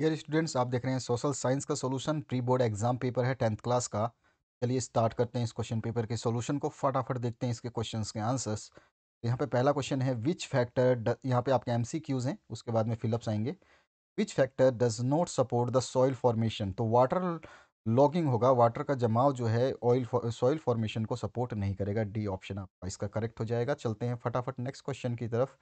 Dear students आप देख रहे हैं सोशल साइंस का solution pre board exam paper है टेंथ क्लास का। चलिए स्टार्ट करते हैं इस क्वेश्चन पेपर के सोल्यूशन को, फटाफट देखते हैं इसके क्वेश्चन के आंसर्स यहाँ पे पहला क्वेश्चन है विच फैक्टर यहाँ पे आपके एम हैं, उसके बाद में फिलअप्स आएँगे। Which factor does not support the soil formation तो वाटर लॉगिंग होगा वाटर का जमाव जो है ऑयल सॉइल फॉर्मेशन को सपोर्ट नहीं करेगा। डी ऑप्शन आपका इसका करेक्ट हो जाएगा। चलते हैं फटाफट नेक्स्ट क्वेश्चन की तरफ़।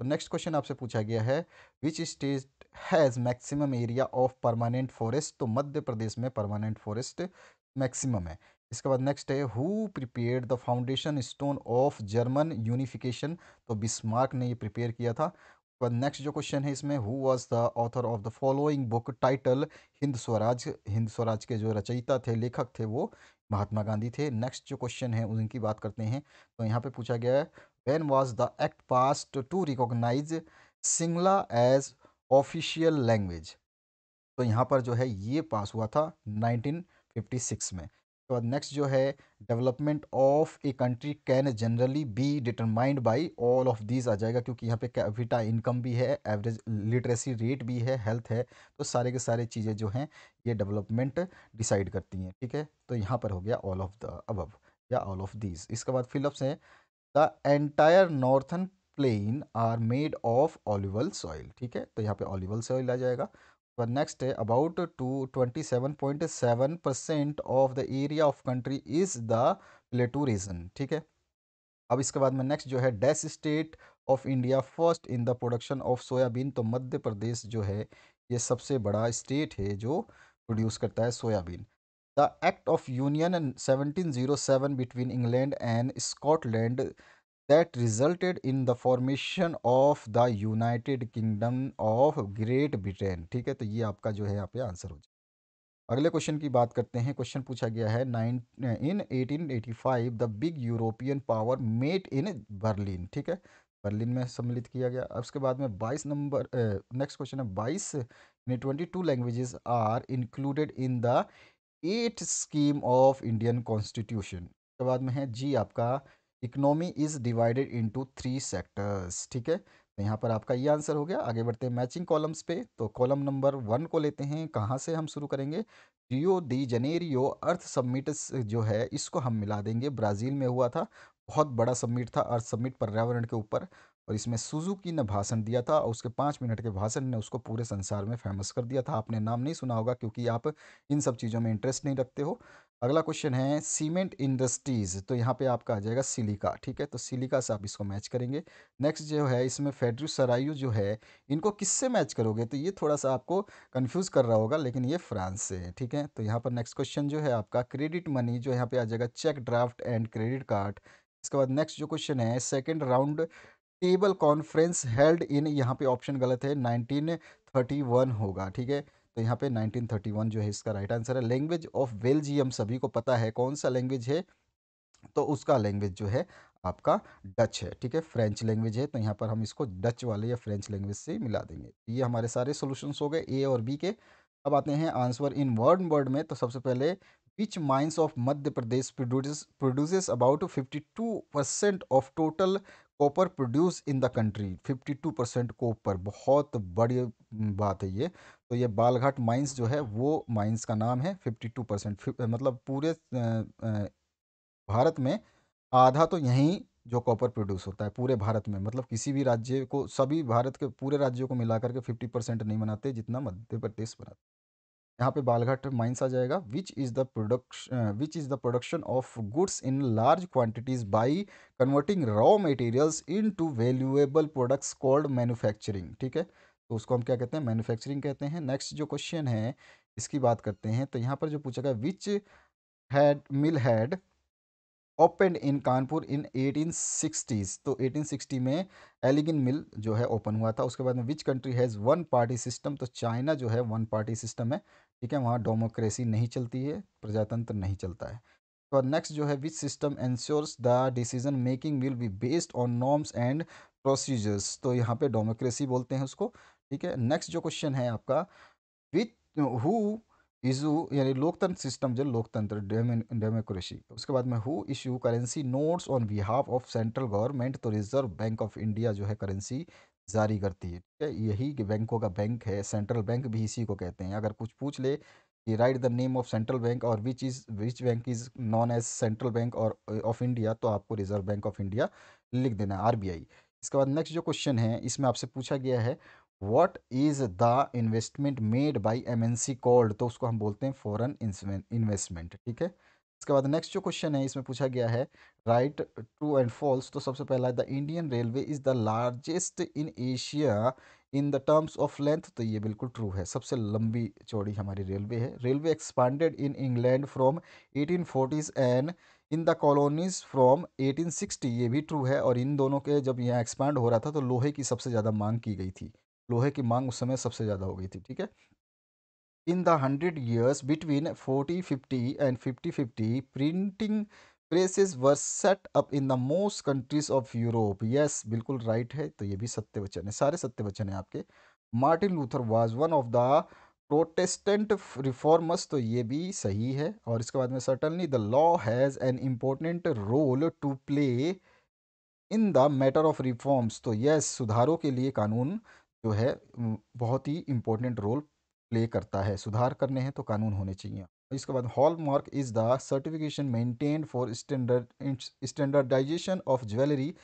तो नेक्स्ट क्वेश्चन आपसे पूछा गया है which state has maximum area of permanent forest तो मध्य प्रदेश में परमानेंट फॉरेस्ट मैक्सिमम है। इसके बाद नेक्स्ट है who prepare the foundation stone of German unification तो बिस्मार्क ने ये प्रिपेयर किया था। उसके बाद नेक्स्ट जो क्वेश्चन है इसमें who was the author of the following book title Hind Swaraj? Hind Swaraj के जो रचयिता थे, लेखक थे वो महात्मा गांधी थे। नेक्स्ट जो क्वेश्चन है, उनकी बात करते हैं। तो यहाँ पे पूछा गया है, when was the act passed to recognize Sinhala as official language. तो यहाँ पर जो है ये पास हुआ था 1956 में। तो बाद नेक्स्ट जो है development of a country can generally be determined by all of these आ जाएगा क्योंकि यहाँ पे कैपिटा इनकम भी है, एवरेज लिटरेसी रेट भी है, हेल्थ है तो सारे के सारे चीज़ें जो हैं ये डेवलपमेंट डिसाइड करती हैं, ठीक है? तो यहाँ पर हो गया ऑल ऑफ़ द अब या ऑल ऑफ़ दीज। इसके बाद फिलअप्स हैं, the entire northern plain are made of alluvial soil ठीक है? तो यहाँ पे ऑलिवल सॉइल आ जाएगा। तो नेक्स्ट है about two twenty seven point seven percent of the area of country is the plateau region ठीक है? अब इसके बाद में नेक्स्ट जो है dash state of India first in the production of soybean तो मध्य प्रदेश जो है, ये सबसे बड़ा स्टेट है जो प्रोड्यूस करता है soybean Act of Union in 1707 between England and Scotland that resulted in the formation of the United Kingdom of Great Britain. ठीक है तो ये आपका जो है, यहाँ पे आंसर हो जाए अगले क्वेश्चन की बात करते हैं। क्वेश्चन पूछा गया है, nine in 1885 the big European power met in Berlin ठीक है बर्लिन में सम्मिलित किया गया। अब उसके बाद में 22 नंबर नेक्स्ट क्वेश्चन है। 22 twenty two languages are included in the eight scheme of Indian constitution उसके बाद में है, जी आपका economy is divided into three sectors, ठीक है? तो यहाँ पर आपका ये आंसर हो गया। आगे बढ़ते हैं मैचिंग कॉलम्स पे तो कॉलम नंबर वन को लेते हैं। कहाँ से हम शुरू करेंगे? Rio de Janeiro Earth Summit जो है, इसको हम मिला देंगे। ब्राज़ील में हुआ था, बहुत बड़ा समिट था, अर्थ समिट पर्यावरण के ऊपर, और इसमें सुजुकी ने भाषण दिया था, और उसके पाँच मिनट के भाषण ने उसको पूरे संसार में फ़ेमस कर दिया था। आपने नाम नहीं सुना होगा, क्योंकि आप इन सब चीज़ों में इंटरेस्ट नहीं रखते हो। अगला क्वेश्चन है, सीमेंट इंडस्ट्रीज़ तो यहाँ पे आपका आ जाएगा सिलिका, ठीक है? तो सिलिका से आप इसको मैच करेंगे। नेक्स्ट जो है, इसमें फेडरू सरायु जो है, इनको किससे मैच करोगे? तो ये थोड़ा सा आपको कन्फ्यूज़ कर रहा होगा, लेकिन ये फ्रांस से है, ठीक है? तो यहाँ पर नेक्स्ट क्वेश्चन जो है आपका, क्रेडिट मनी जो यहाँ पे आ जाएगा, cheque draft and credit card. इसके बाद नेक्स्ट जो क्वेश्चन है, second round table conference held in, यहाँ पे ऑप्शन गलत है 1931 होगा, ठीक है? तो यहाँ पे 1931 जो है इसका राइट आंसर है। लैंग्वेज ऑफ़ बेल्जियम सभी को पता है कौन सा लैंग्वेज है। तो उसका लैंग्वेज जो है आपका डच है, ठीक है? फ्रेंच लैंग्वेज है तो यहाँ पर हम इसको डच वाले या फ्रेंच लैंग्वेज से मिला देंगे। ये हमारे सारे सोल्यूशंस हो गए ए और बी के। अब आते हैं आंसर इन वर्ड वर्ड में। तो सबसे पहले which mines of Madhya Pradesh produce produces about two percent of total copper produce in the country 52 percent copper बहुत बड़ी बात है ये। तो ये बालघाट माइंस जो है, वो माइंस का नाम है 52 परसेंट मतलब पूरे भारत में आधा तो यहीं जो कॉपर प्रोड्यूस होता है, पूरे भारत में। मतलब किसी भी राज्य को, सभी भारत के, पूरे राज्यों को मिलाकर के फिफ्टी परसेंट नहीं बनाते जितना मध्य प्रदेश बनाते यहाँ पे बालघाट माइंस आ जाएगा which is the production which is the production of goods in large quantities by converting raw materials into valuable products called manufacturing ठीक है? तो उसको हम क्या कहते हैं? मैन्युफैक्चरिंग कहते हैं। नेक्स्ट जो क्वेश्चन है, इसकी बात करते हैं। तो यहाँ पर जो पूछा गया which had mill had opened in Kanpur in 1860s तो 1860 में एलिगिन मिल जो है ओपन हुआ था। उसके बाद में which country has one party system तो चाइना जो है वन पार्टी सिस्टम है। ठीक है, वहाँ डेमोक्रेसी नहीं चलती है, प्रजातंत्र नहीं चलता है। तो नेक्स्ट जो है which system ensures the decision making will be based on norms and procedures तो यहाँ पे डेमोक्रेसी बोलते हैं उसको, ठीक है? नेक्स्ट जो क्वेश्चन है आपका विच हु इशू यानी लोकतंत्र सिस्टम जो लोकतंत्र डेमोक्रेसी उसके बाद में who issue currency notes on behalf of central government तो रिज़र्व बैंक ऑफ़ इंडिया जो है करेंसी जारी करती है, ठीक है? यही बैंकों का बैंक है, सेंट्रल बैंक भी इसी को कहते हैं। अगर कुछ पूछ ले कि write the name of central bank और which is, which bank is known as central bank और, ऑफ़ इंडिया तो आपको रिज़र्व बैंक ऑफ़ इंडिया लिख देना आरबीआई। इसके बाद नेक्स्ट जो क्वेश्चन है, इसमें आपसे पूछा गया है what is the investment made by MNC called तो उसको हम बोलते हैं फॉरन इन्वेस्टमेंट ठीक है? इसके बाद नेक्स्ट जो क्वेश्चन है, इसमें पूछा गया है राइट ट्रू एंड फॉल्स तो सबसे पहला the Indian railway is the largest in Asia in the terms of length तो ये बिल्कुल ट्रू है। सबसे लंबी चौड़ी हमारी रेलवे है। Railway expanded in England from eighteen forties and in the colonies from 1860 ये भी ट्रू है। और इन दोनों के जब यहाँ एक्सपांड हो रहा था तो लोहे की सबसे ज़्यादा मांग की गई थी। लोहे की मांग उस समय सबसे ज़्यादा हो गई थी, ठीक है? In the hundred years between forty fifty and fifty fifty printing presses were set up in the most countries of Europe yes बिल्कुल राइट है तो ये भी सत्य वचन है। सारे सत्य वचन है आपके। Martin Luther was one of the Protestant reformers तो ये भी सही है। और इसके बाद में certainly the law has an important role to play in the matter of reforms तो यस सुधारों के लिए कानून जो है बहुत ही इम्पोर्टेंट रोल प्ले करता है, सुधार करने हैं तो कानून होने चाहिए। इसके बाद hallmark is the certification maintained for standard standardisation of jewellery.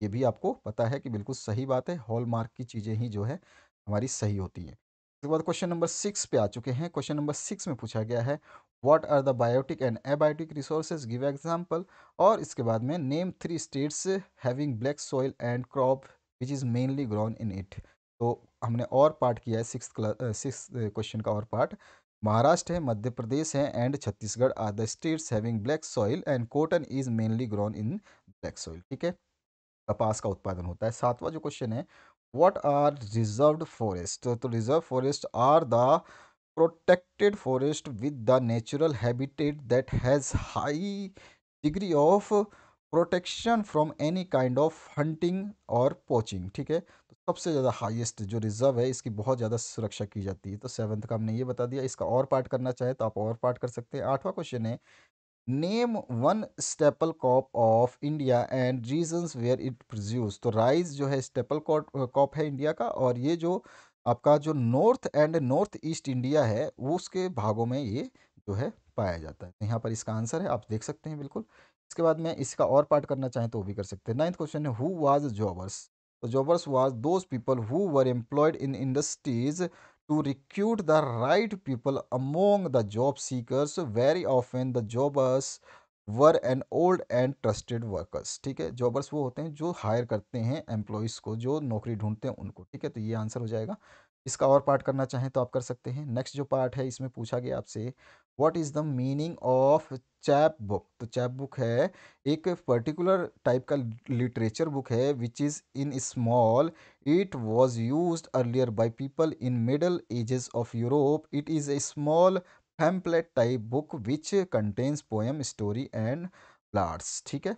ये भी आपको पता है कि बिल्कुल सही बात है हॉल मार्क की चीज़ें ही जो है, हमारी सही होती हैं। इसके बाद क्वेश्चन नंबर सिक्स पे आ चुके हैं। क्वेश्चन नंबर सिक्स में पूछा गया है what are the biotic and abiotic resources give example और इसके बाद में name three states having black soil and crop which is mainly grown in it तो हमने और पार्ट किया है सिक्स सिक्स क्वेश्चन का और पार्ट। महाराष्ट्र है, मध्य प्रदेश है and Chhattisgarh are the states having black soil and cotton is mainly grown in black soil ठीक है? कपास का उत्पादन होता है। सातवां जो क्वेश्चन है व्हाट आर रिजर्व्ड फॉरेस्ट तो reserve forest are the protected forest with the natural habitat that has high degree of protection from any kind of hunting और पोचिंग ठीक है? सबसे ज़्यादा हाईएस्ट जो रिज़र्व है, इसकी बहुत ज़्यादा सुरक्षा की जाती है। तो सेवन्थ का हमने ये बता दिया, इसका और पार्ट करना चाहे तो आप और पार्ट कर सकते हैं। आठवां क्वेश्चन है, name one staple crop of India and regions where it produce. तो राइस जो है स्टेपल कॉप है इंडिया का और ये जो आपका जो north and north east India है, उसके भागों में ये जो है पाया जाता है। तो यहाँ पर इसका आंसर है, आप देख सकते हैं बिल्कुल। इसके बाद में इसका और पार्ट करना चाहें तो वो भी कर सकते हैं। नाइन्थ क्वेश्चन है, हु वाज जॉबर्स? तो jobbers was those people who were employed in industries to recruit the right people among the job seekers. Very often the jobbers were and old and trusted workers ठीक है? Jobbers वो होते हैं जो higher करते हैं employees को, जो नौकरी ढूंढते हैं उनको, ठीक है? तो ये आंसर हो जाएगा। इसका और पार्ट करना चाहें तो आप कर सकते हैं। नेक्स्ट जो पार्ट है, इसमें पूछा गया आपसे what is the meaning of chap book तो चैप बुक है एक पर्टिकुलर टाइप का लिटरेचर बुक है which is in small it was use earlier by people in middle ages of Europe it is a small pamphlet type book which contains poem story and plots ठीक है?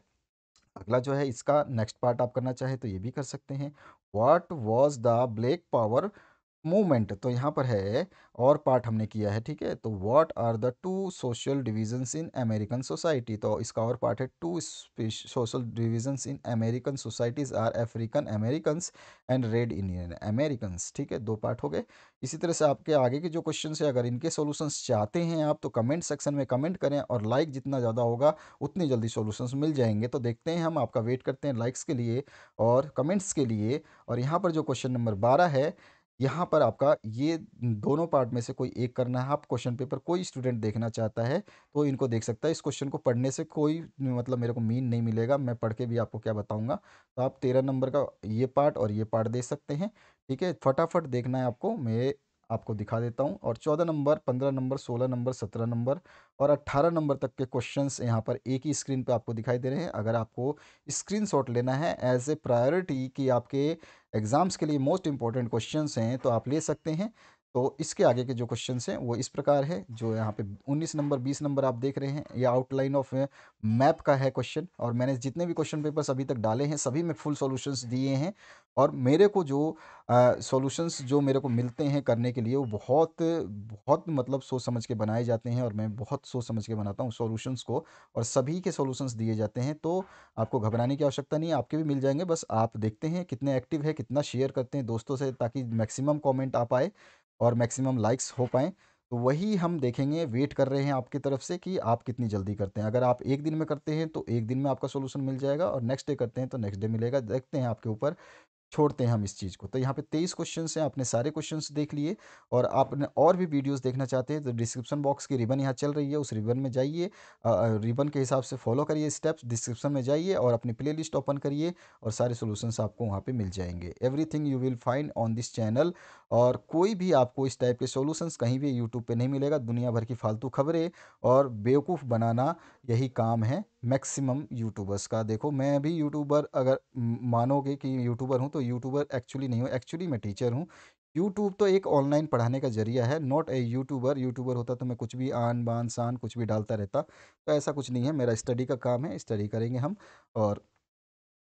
अगला जो है, इसका next part आप करना चाहे तो ये भी कर सकते हैं। What was the black power movement तो यहाँ पर है, और पार्ट हमने किया है, ठीक है? तो what are the two social divisions in American society तो इसका और पार्ट है two social divisions in American societies are African American and red Indian American ठीक है? दो पार्ट हो गए। इसी तरह से आपके आगे के जो क्वेश्चन है, अगर इनके सोल्यूशंस चाहते हैं आप तो कमेंट सेक्शन में कमेंट करें और लाइक जितना ज़्यादा होगा, उतनी जल्दी सोल्यूशंस मिल जाएँगे। तो देखते हैं हम, आपका वेट करते हैं लाइक्स के लिए और कमेंट्स के लिए। और यहाँ पर जो क्वेश्चन नंबर बारह है यहाँ पर आपका ये दोनों पार्ट में से कोई एक करना है। आप क्वेश्चन पेपर कोई स्टूडेंट देखना चाहता है तो इनको देख सकता है। इस क्वेश्चन को पढ़ने से कोई मतलब मेरे को मीन नहीं मिलेगा, मैं पढ़ के भी आपको क्या बताऊँगा। तो आप तेरह नंबर का ये पार्ट और ये पार्ट दे सकते हैं, ठीक है? फटाफट देखना है आपको, मैं आपको दिखा देता हूँ। और चौदह नंबर, पंद्रह नंबर, सोलह नंबर, सत्रह नंबर और अट्ठारह नंबर तक के क्वेश्चंस यहाँ पर एक ही स्क्रीन पे आपको दिखाई दे रहे हैं। अगर आपको स्क्रीनशॉट लेना है, एज ए प्रायोरिटी कि आपके एग्ज़ाम्स के लिए मोस्ट इंपॉर्टेंट क्वेश्चन हैं तो आप ले सकते हैं। तो इसके आगे के जो क्वेश्चन हैं, वो इस प्रकार है, जो यहाँ पे 19 नंबर 20 नंबर आप देख रहे हैं, ये आउटलाइन ऑफ़ मैप का है क्वेश्चन और मैंने जितने भी क्वेश्चन पेपर्स अभी तक डाले हैं, सभी में फुल सॉल्यूशंस दिए हैं, और मेरे को जो सॉल्यूशंस जो मेरे को मिलते हैं करने के लिए, वो बहुत बहुत मतलब सोच समझ के बनाए जाते हैं, और मैं बहुत सोच समझ के बनाता हूँ सोल्यूशंस को, और सभी के सॉल्यूशंस दिए जाते हैं तो आपको घबराने की आवश्यकता नहीं आपके भी मिल जाएँगे, बस आप देखते हैं कितने एक्टिव है, कितना शेयर करते हैं दोस्तों से, ताकि मैक्सिमम कॉमेंट आ पाए और मैक्सिमम लाइक्स हो पाएँ तो वही हम देखेंगे वेट कर रहे हैं आपकी तरफ़ से कि आप कितनी जल्दी करते हैं। अगर आप एक दिन में करते हैं तो एक दिन में आपका सोल्यूशन मिल जाएगा और नेक्स्ट डे करते हैं तो नेक्स्ट डे मिलेगा। देखते हैं आपके ऊपर छोड़ते हैं हम इस चीज़ को। तो यहाँ पे तेईस क्वेश्चन हैं, आपने सारे क्वेश्चन देख लिए और आपने और भी वीडियोस देखना चाहते हैं तो डिस्क्रिप्शन बॉक्स की रिबन यहाँ चल रही है, उस रिबन में जाइए रिबन के हिसाब से फॉलो करिए स्टेप्स डिस्क्रिप्शन में जाइए और अपनी प्ले ओपन करिए और सारे सोल्यूशंस आपको वहाँ पर मिल जाएँगे। Everything you will find on this channel और कोई भी आपको इस टाइप के सोल्यूशंस कहीं भी यूट्यूब पर नहीं मिलेगा, दुनिया भर की फालतू खबरें और बेवकूफ़ बनाना यही काम है। मैक्सिमम यूट्यूबर्स का। देखो, मैं भी यूट्यूबर, अगर मानोगे कि यूट्यूबर हूँ तो यूट्यूबर एक्चुअली नहीं हूँ एक्चुअली मैं टीचर हूँ। यूट्यूब तो एक ऑनलाइन पढ़ाने का ज़रिया है नॉट ए यूट्यूबर यूट्यूबर होता तो मैं कुछ भी आन, बान शान कुछ भी डालता रहता तो ऐसा कुछ नहीं है। मेरा स्टडी का काम है स्टडी करेंगे हम। और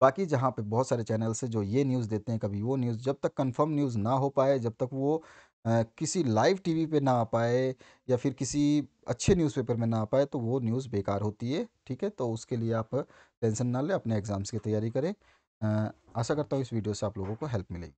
बाकी जहाँ पे बहुत सारे चैनल्स हैं, जो ये न्यूज़ देते हैं, कभी वो न्यूज़ जब तक कंफर्म न्यूज़ ना हो पाए, जब तक वो किसी लाइव टीवी पे ना आ पाए या फिर किसी अच्छे न्यूज़पेपर में ना आ पाए तो वो न्यूज़ बेकार होती है, ठीक है? तो उसके लिए आप टेंशन ना लें, अपने एग्ज़ाम्स की तैयारी करें। आशा करता हूँ इस वीडियो से आप लोगों को हेल्प मिलेगी।